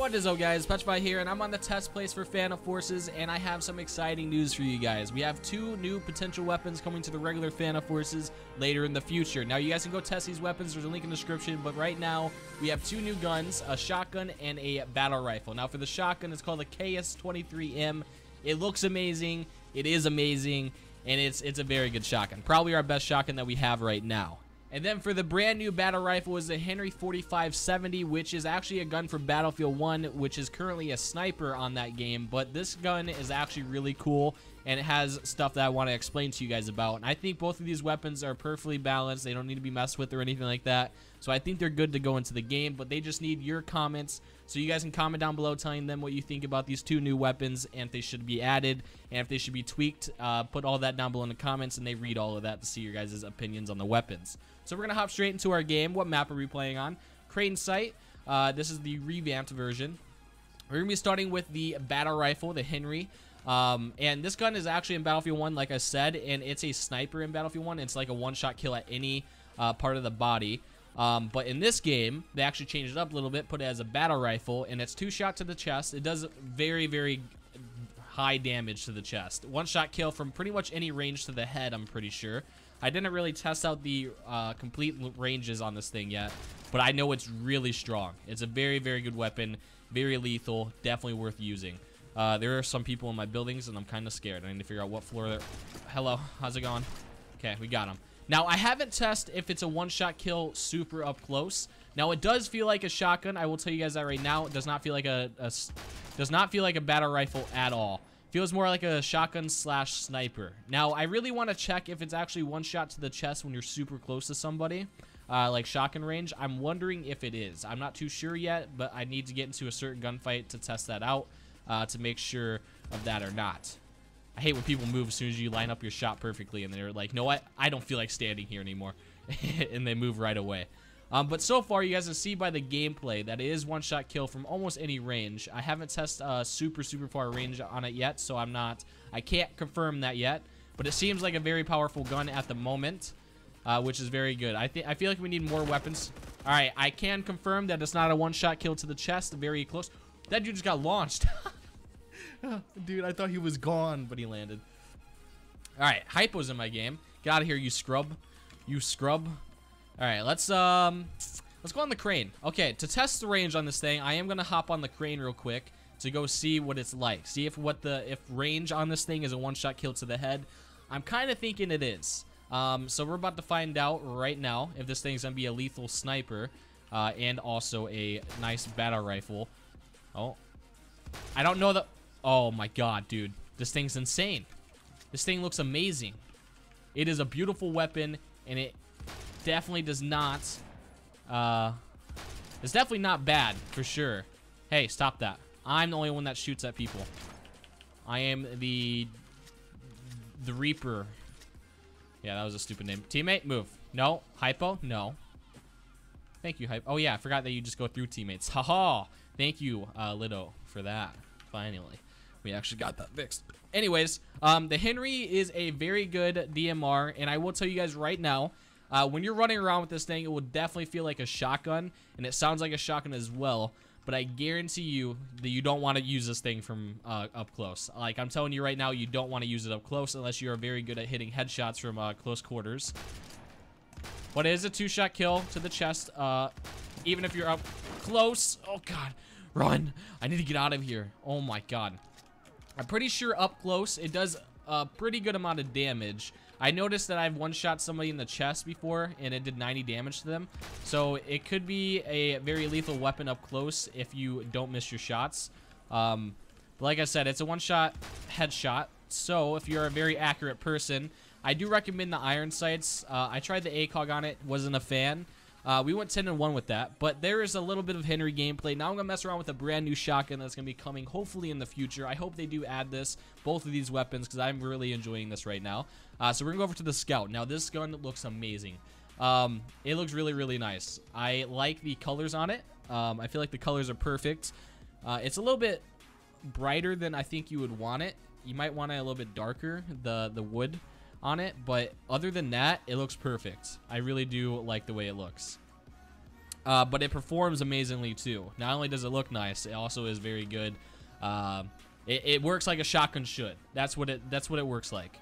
What is up guys, PetriFy here, and I'm on the test place for Phantom Forces, and I have some exciting news for you guys. We have two new potential weapons coming to the regular Phantom Forces later in the future. Now you guys can go test these weapons, there's a link in the description, but right now we have two new guns, a shotgun and a battle rifle. Now for the shotgun, it's called the KS-23M. It looks amazing, it is amazing, and it's, it's a very good shotgun. Probably our best shotgun that we have right now. And then for the brand new battle rifle is the Henry 4570, which is actually a gun from Battlefield 1, which is currently a sniper on that game. But this gun is actually really cool, and it has stuff that I want to explain to you guys about. And I think both of these weapons are perfectly balanced. They don't need to be messed with or anything like that. So I think they're good to go into the game, but they just need your comments. So you guys can comment down below telling them what you think about these two new weapons and if they should be added and if they should be tweaked. Uh, put all that down below in the comments and they read all of that to see your guys' opinions on the weapons. So we're going to hop straight into our game. What map are we playing on? Crane Site. Uh, this is the revamped version. We're going to be starting with the battle rifle, the Henry. Um, and this gun is actually in Battlefield 1, like I said, and it's a sniper in Battlefield 1. It's like a one-shot kill at any uh, part of the body. Um, but in this game, they actually changed it up a little bit, put it as a battle rifle, and it's two shot to the chest. It does very, very high damage to the chest. One shot kill from pretty much any range to the head, I'm pretty sure. I didn't really test out the uh, complete ranges on this thing yet, but I know it's really strong. It's a very, very good weapon, very lethal, definitely worth using. Uh, there are some people in my buildings, and I'm kind of scared. I need to figure out what floor they're... Hello, how's it going? Okay, we got them. Now, I haven't tested if it's a one-shot kill super up close. Now, it does feel like a shotgun. I will tell you guys that right now. It does not feel like a, a does not feel like a battle rifle at all. Feels more like a shotgun slash sniper. Now, I really want to check if it's actually one shot to the chest when you're super close to somebody, uh, like shotgun range. I'm wondering if it is. I'm not too sure yet, but I need to get into a certain gunfight to test that out uh, to make sure of that or not. I hate when people move as soon as you line up your shot perfectly and they're like, no, what? I don't feel like standing here anymore. and they move right away. Um, but so far, you guys can see by the gameplay that it is one-shot kill from almost any range. I haven't tested uh, super, super far range on it yet, so I'm not, I can't confirm that yet. But it seems like a very powerful gun at the moment, uh, which is very good. I think I feel like we need more weapons. All right, I can confirm that it's not a one-shot kill to the chest, very close. That dude just got launched. Dude, I thought he was gone, but he landed. Alright, Hypo's in my game. Get out of here, you scrub. You scrub. Alright, let's, um... Let's go on the crane. Okay, to test the range on this thing, I am gonna hop on the crane real quick to go see what it's like. See if what the if range on this thing is a one-shot kill to the head. I'm kind of thinking it is. Um, so we're about to find out right now if this thing's gonna be a lethal sniper uh, and also a nice battle rifle. Oh, I don't know the. Oh my god, dude. This thing's insane. This thing looks amazing. It is a beautiful weapon, and it definitely does not... Uh, it's definitely not bad, for sure. Hey, stop that. I'm the only one that shoots at people. I am the... The Reaper. Yeah, that was a stupid name. Teammate, move. No. Hypo? No. Thank you, Hypo. Oh, yeah, I forgot that you just go through teammates. Haha! -ha. Thank you, uh, Lido, for that. Finally. We actually got that fixed. Anyways, um, the Henry is a very good DMR, and I will tell you guys right now, uh, when you're running around with this thing, it will definitely feel like a shotgun, and it sounds like a shotgun as well, but I guarantee you that you don't want to use this thing from uh, up close. Like, I'm telling you right now, you don't want to use it up close unless you are very good at hitting headshots from uh, close quarters. But it is a two-shot kill to the chest, uh, even if you're up close. Oh, God. Run. I need to get out of here. Oh, my God. I'm pretty sure up close, it does a pretty good amount of damage. I noticed that I've one-shot somebody in the chest before, and it did 90 damage to them. So it could be a very lethal weapon up close if you don't miss your shots. Um, like I said, it's a one-shot headshot. So if you're a very accurate person, I do recommend the iron sights. Uh, I tried the ACOG on it, wasn't a fan. Uh, we went 10 and 1 with that, but there is a little bit of Henry gameplay. Now I'm going to mess around with a brand new shotgun that's going to be coming hopefully in the future. I hope they do add this, both of these weapons, because I'm really enjoying this right now. Uh, so we're going to go over to the Scout. Now this gun looks amazing. Um, it looks really, really nice. I like the colors on it. Um, I feel like the colors are perfect. Uh, it's a little bit brighter than I think you would want it. You might want it a little bit darker, the, the wood on it. But other than that, it looks perfect. I really do like the way it looks. Uh, but it performs amazingly too. Not only does it look nice, it also is very good. Uh, it, it, works like a shotgun should. That's what it. That's what it works like.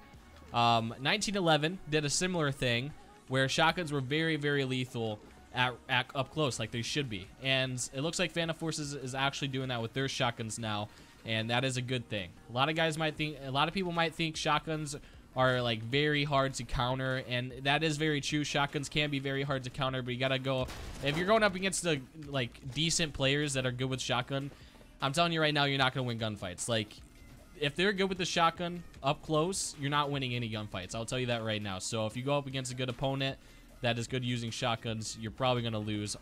Um, 1911 did a similar thing where shotguns were very, very lethal at, at, up close, like they should be. And it looks like Phantom Forces is actually doing that with their shotguns now, and that is a good thing. A lot of guys might think, a lot of people might think shotguns are like very hard to counter and that is very true. Shotguns can be very hard to counter but you gotta go if you're going up against the like decent players that are good with shotgun i'm telling you right now you're not gonna win gunfights. Like if they're good with the shotgun up close you're not winning any gunfights. I'll tell you that right now. So if you go up against a good opponent that is good using shotguns you're probably gonna lose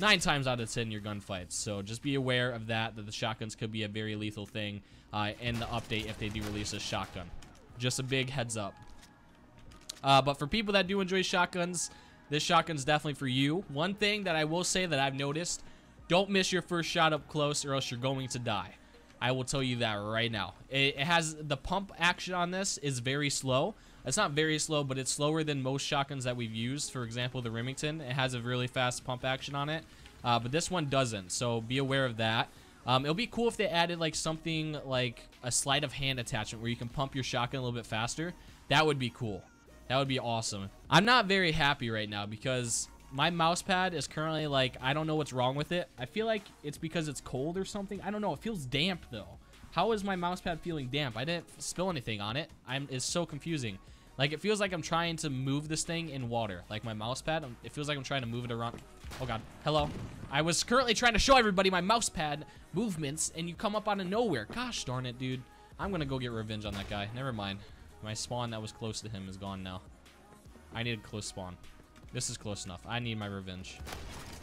nine times out of ten your gunfights. So just be aware of that that the shotguns could be a very lethal thing uh, in the update if they do release a shotgun just a big heads up. Uh, but for people that do enjoy shotguns, this shotgun's definitely for you. One thing that I will say that I've noticed, don't miss your first shot up close or else you're going to die. I will tell you that right now. It, it has the pump action on this is very slow. It's not very slow, but it's slower than most shotguns that we've used. For example, the Remington, it has a really fast pump action on it. Uh, but this one doesn't, so be aware of that. Um, it'll be cool if they added like something like a sleight of hand attachment where you can pump your shotgun a little bit faster. That would be cool. That would be awesome. I'm not very happy right now because my mouse pad is currently like, I don't know what's wrong with it. I feel like it's because it's cold or something. I don't know. It feels damp though. How is my mouse pad feeling damp? I didn't spill anything on it. I'm, it's so confusing. Like, it feels like I'm trying to move this thing in water. Like, my mouse pad, it feels like I'm trying to move it around. Oh, God. Hello. I was currently trying to show everybody my mouse pad movements, and you come up out of nowhere. Gosh darn it, dude. I'm to go get revenge on that guy. Never mind. My spawn that was close to him is gone now. I need a close spawn. This is close enough. I need my revenge.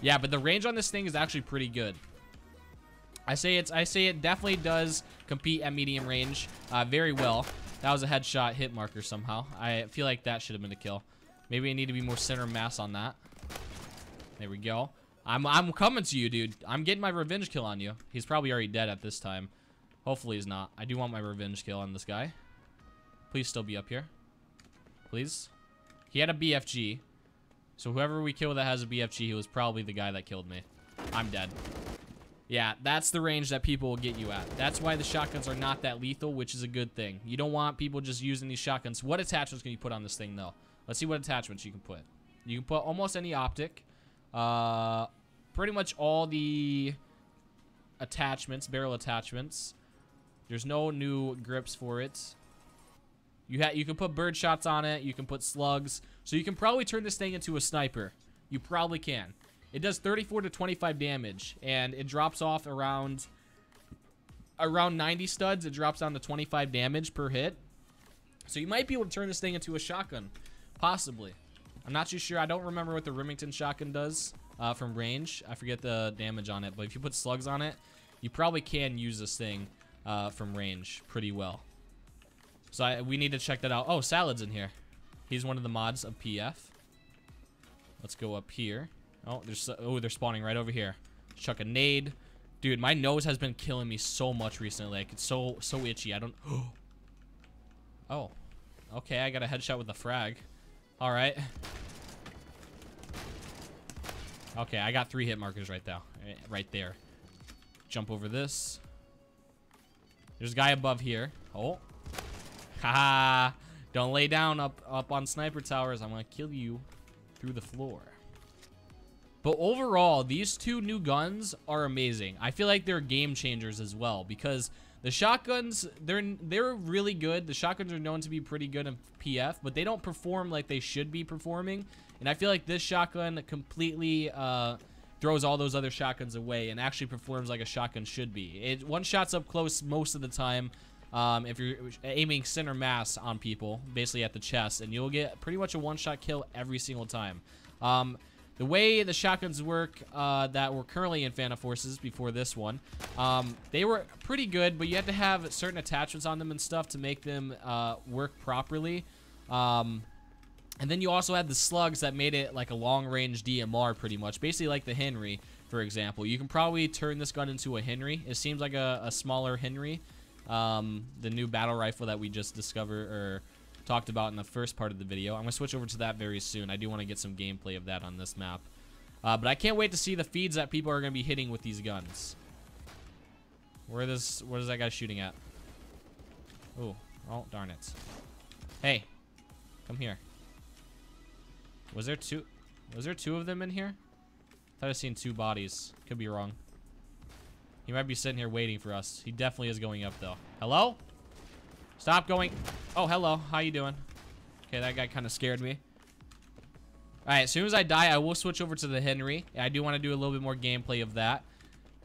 Yeah, but the range on this thing is actually pretty good. I say it's I say it definitely does compete at medium range uh, very well. That was a headshot hit marker somehow. I feel like that should have been a kill. Maybe I need to be more center mass on that. There we go. I'm, I'm coming to you, dude. I'm getting my revenge kill on you. He's probably already dead at this time. Hopefully he's not. I do want my revenge kill on this guy. Please still be up here. Please. He had a BFG. So whoever we kill that has a BFG, he was probably the guy that killed me. I'm dead. Yeah, that's the range that people will get you at. That's why the shotguns are not that lethal, which is a good thing. You don't want people just using these shotguns. What attachments can you put on this thing, though? Let's see what attachments you can put. You can put almost any optic. Uh, pretty much all the attachments, barrel attachments. There's no new grips for it. You, you can put bird shots on it. You can put slugs. So you can probably turn this thing into a sniper. You probably can. It does 34 to 25 damage, and it drops off around around 90 studs. It drops down to 25 damage per hit. So you might be able to turn this thing into a shotgun, possibly. I'm not too sure. I don't remember what the Remington shotgun does uh, from range. I forget the damage on it, but if you put slugs on it, you probably can use this thing uh, from range pretty well. So I, we need to check that out. Oh, Salad's in here. He's one of the mods of PF. Let's go up here. Oh, there's oh they're spawning right over here. Chuck a nade. Dude, my nose has been killing me so much recently. Like it's so so itchy. I don't Oh. Okay, I got a headshot with a frag. Alright. Okay, I got three hit markers right now. Eh, right there. Jump over this. There's a guy above here. Oh. Haha. Don't lay down up up on sniper towers. I'm gonna kill you through the floor. But overall, these two new guns are amazing. I feel like they're game changers as well because the shotguns, they're they're really good. The shotguns are known to be pretty good in PF, but they don't perform like they should be performing. And I feel like this shotgun completely uh, throws all those other shotguns away and actually performs like a shotgun should be. It one shots up close most of the time. Um, if you're aiming center mass on people, basically at the chest, and you'll get pretty much a one-shot kill every single time. Um, the way the shotguns work uh, that were currently in Phantom Forces before this one, um, they were pretty good, but you had to have certain attachments on them and stuff to make them uh, work properly. Um, and then you also had the slugs that made it like a long-range DMR pretty much, basically like the Henry, for example. You can probably turn this gun into a Henry. It seems like a, a smaller Henry, um, the new battle rifle that we just discovered or talked about in the first part of the video. I'm going to switch over to that very soon. I do want to get some gameplay of that on this map. Uh, but I can't wait to see the feeds that people are going to be hitting with these guns. Where this? What is that guy shooting at? Oh, oh, darn it. Hey, come here. Was there two? Was there two of them in here? Thought I seen two bodies. Could be wrong. He might be sitting here waiting for us. He definitely is going up though. Hello? Stop going. Oh, hello. How you doing? Okay, that guy kind of scared me. Alright, as soon as I die, I will switch over to the Henry. I do want to do a little bit more gameplay of that.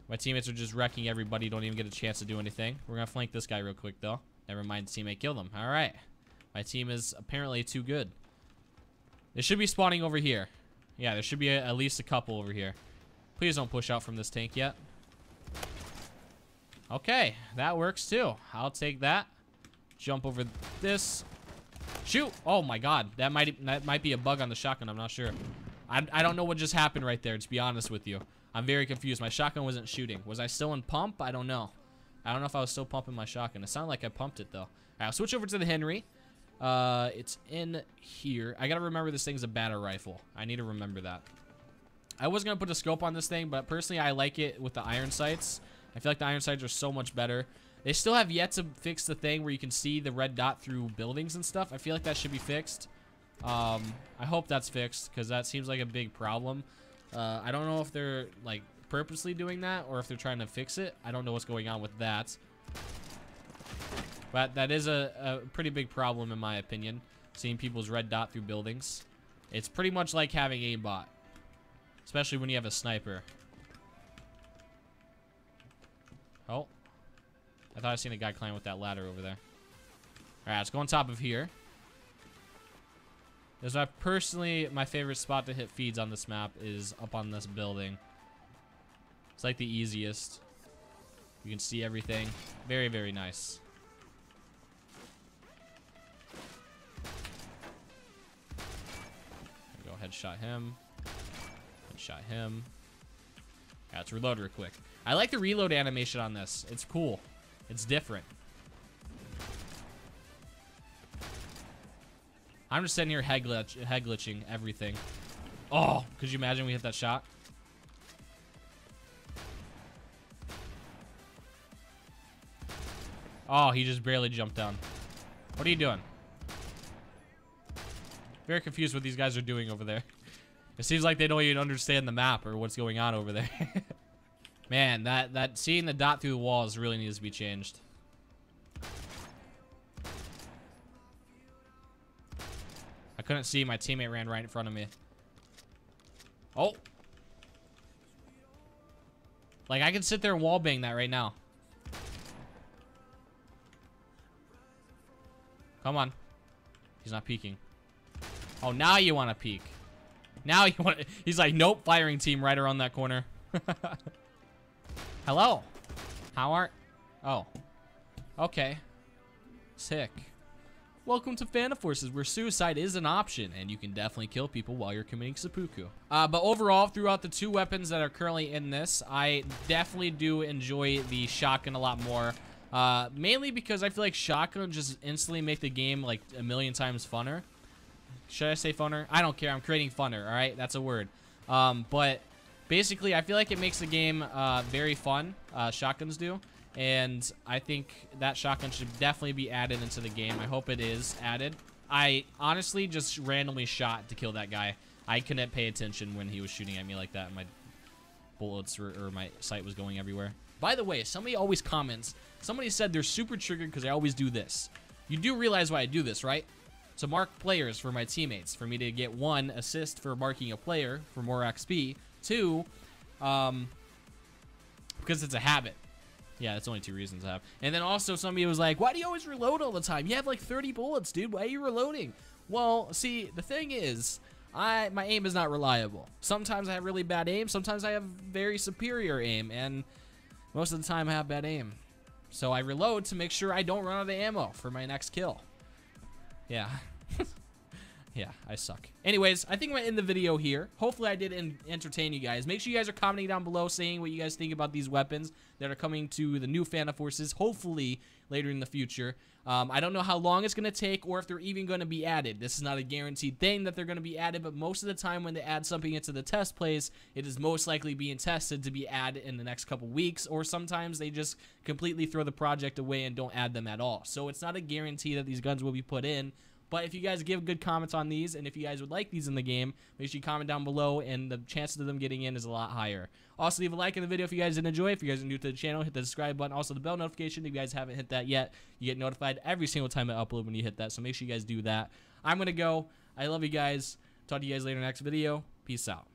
My teammates are just wrecking everybody. Don't even get a chance to do anything. We're going to flank this guy real quick, though. Never mind, teammate killed him. Alright. My team is apparently too good. They should be spawning over here. Yeah, there should be a, at least a couple over here. Please don't push out from this tank yet. Okay, that works too. I'll take that. Jump over this. Shoot! Oh my god, that might that might be a bug on the shotgun. I'm not sure. I, I don't know what just happened right there. To be honest with you, I'm very confused. My shotgun wasn't shooting. Was I still in pump? I don't know. I don't know if I was still pumping my shotgun. It sounded like I pumped it though. All right, I'll switch over to the Henry. Uh, it's in here. I gotta remember this thing's a battle rifle. I need to remember that. I was gonna put a scope on this thing, but personally I like it with the iron sights. I feel like the iron sights are so much better. They still have yet to fix the thing where you can see the red dot through buildings and stuff. I feel like that should be fixed. Um, I hope that's fixed because that seems like a big problem. Uh, I don't know if they're like purposely doing that or if they're trying to fix it. I don't know what's going on with that. But that is a, a pretty big problem in my opinion. Seeing people's red dot through buildings. It's pretty much like having aimbot. Especially when you have a sniper. Oh. I thought I seen a guy climb with that ladder over there. Alright, let's go on top of here. This is my personally my favorite spot to hit feeds on this map is up on this building. It's like the easiest. You can see everything. Very, very nice. Go headshot him. Headshot him. Yeah, let's reload real quick. I like the reload animation on this. It's cool. It's different. I'm just sitting here head, glitch, head glitching everything. Oh, could you imagine we hit that shot? Oh, he just barely jumped down. What are you doing? Very confused what these guys are doing over there. It seems like they don't even understand the map or what's going on over there. Man, that, that seeing the dot through the walls really needs to be changed. I couldn't see. My teammate ran right in front of me. Oh. Like, I can sit there and wallbang that right now. Come on. He's not peeking. Oh, now you want to peek. Now you want He's like, nope, firing team right around that corner. Hello. How are... Oh. Okay. Sick. Welcome to Phantom Forces, where suicide is an option, and you can definitely kill people while you're committing seppuku. Uh, but overall, throughout the two weapons that are currently in this, I definitely do enjoy the shotgun a lot more. Uh, mainly because I feel like shotgun just instantly make the game like a million times funner. Should I say funner? I don't care. I'm creating funner, all right? That's a word. Um, but basically, I feel like it makes the game uh, very fun. Uh, shotguns do. And I think that shotgun should definitely be added into the game. I hope it is added. I honestly just randomly shot to kill that guy. I couldn't pay attention when he was shooting at me like that. My bullets were, or my sight was going everywhere. By the way, somebody always comments. Somebody said they're super triggered because I always do this. You do realize why I do this, right? To mark players for my teammates. For me to get one assist for marking a player for more XP. Two, um, because it's a habit. Yeah, that's only two reasons I have. And then also somebody was like, why do you always reload all the time? You have like 30 bullets, dude. Why are you reloading? Well, see, the thing is, I my aim is not reliable. Sometimes I have really bad aim. Sometimes I have very superior aim. And most of the time I have bad aim. So I reload to make sure I don't run out of ammo for my next kill. Yeah. Yeah, I suck. Anyways, I think I'm gonna end the video here. Hopefully I did entertain you guys. Make sure you guys are commenting down below saying what you guys think about these weapons that are coming to the new Phantom Forces, hopefully later in the future. Um, I don't know how long it's going to take or if they're even going to be added. This is not a guaranteed thing that they're going to be added, but most of the time when they add something into the test place, it is most likely being tested to be added in the next couple weeks, or sometimes they just completely throw the project away and don't add them at all. So it's not a guarantee that these guns will be put in, but if you guys give good comments on these, and if you guys would like these in the game, make sure you comment down below, and the chances of them getting in is a lot higher. Also, leave a like in the video if you guys did enjoy. If you guys are new to the channel, hit the subscribe button. Also, the bell notification if you guys haven't hit that yet. You get notified every single time I upload when you hit that, so make sure you guys do that. I'm going to go. I love you guys. Talk to you guys later in the next video. Peace out.